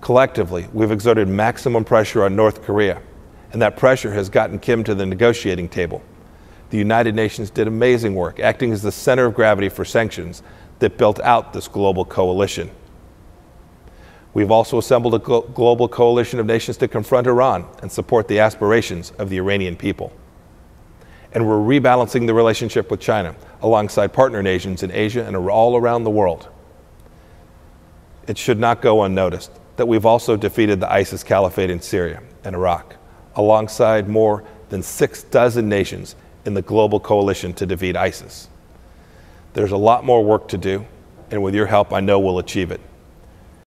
Collectively, we've exerted maximum pressure on North Korea, and that pressure has gotten Kim to the negotiating table. The United Nations did amazing work, acting as the center of gravity for sanctions that built out this global coalition. We've also assembled a global coalition of nations to confront Iran and support the aspirations of the Iranian people. And we're rebalancing the relationship with China alongside partner nations in Asia and all around the world. It should not go unnoticed that we've also defeated the ISIS caliphate in Syria and Iraq, alongside more than six dozen nations in the global coalition to defeat ISIS. There's a lot more work to do, and with your help, I know we'll achieve it.